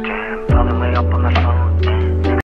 time.